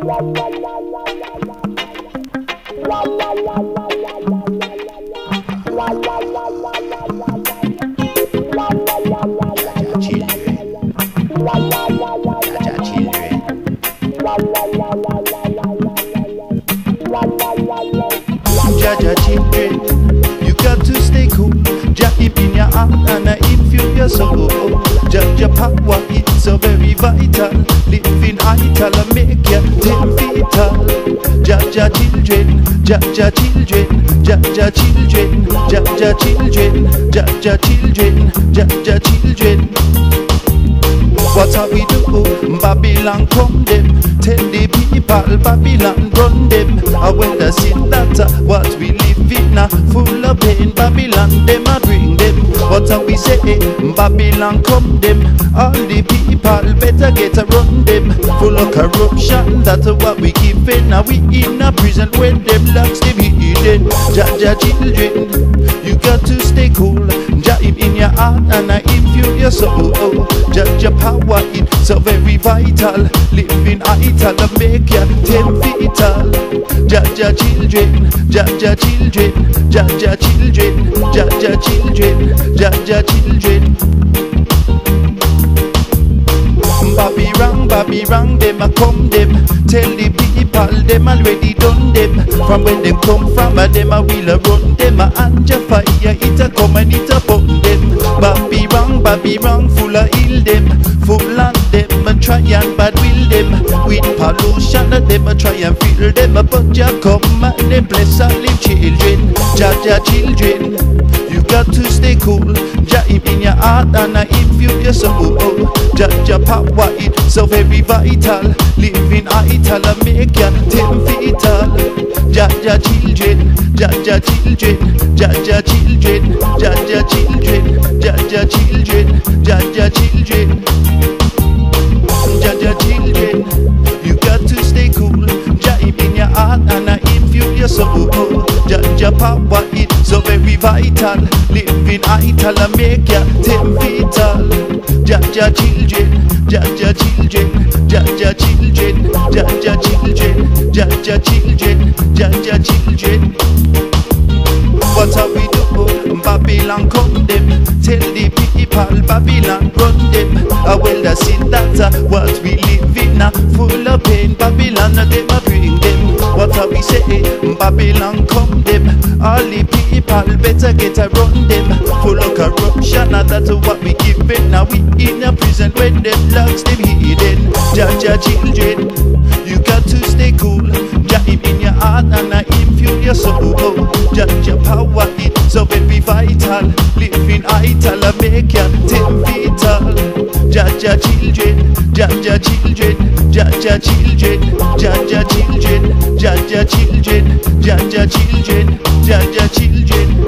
Jah Jah children, you got to stay cool. Jah in your heart and I infuse your soul. Jah Jah power, it's so very vital. Living idle and make you ten fetal. Jah Jah children, Jah Jah children, Jah Jah children, Jah Jah children, Jah Jah children, Jah Jah children. What have we do? Babylon come them. Tell the people Babylon run them. I when they see that uh, what we live in uh, full of pain. Babylon them a them. What we say? Babylon come them. All the people better get a run them. Full of corruption. That's what we give in. Now we in a prison when them locks them hidden. Jah Jah children, you got to stay cool. Him in your heart and I infuse your soul. Judge your power, it's so very vital. Living idle and make you ten fetal. Judge your children, judge your children, judge your children, your children, your children. Bobby wrong, Bobby wrong, them a come them. Tell the people them already done them. From when them come from, a them a will a run them. A anja fire, it a come and it a burn them. Bobby wrong, Bobby wrong, full of ill them. Full on them, a try and bad will them. With pollution, a them a try and fill them. But ya come and them bless all live children. Jah Jah children. To stay cool. Jah in your heart and I infuse your soul. Jah Jah power it so very vital. Living idle and make you ten fetal. Jah Jah children, Jah Jah children, Jah Jah children, Jah Jah children, Jah Jah children, Jah Jah children. Living idle and make you ten fetal. Jah Jah children, Jah children, Jah children, Jah children, Jah children, Jah children. What have we do? Babylon them. Tell the people Babylon run them. I will the see that uh, what we live in uh, full of pain. Babylon uh, them bring them. What have we say? Babylon come them. All the people better get a run them. Full of corruption. Uh, that's what we give it. Now we in a prison when them locks them hidden. Jah Jah children, you got to stay cool. Jah him in your heart and I infuse your soul. Judge your power, it's so very vital. Living idle and make you ten fetal. Judge your children, judge your children, judge your children, judge your children, Jah Jah children, Jah Jah children, Jah Jah children.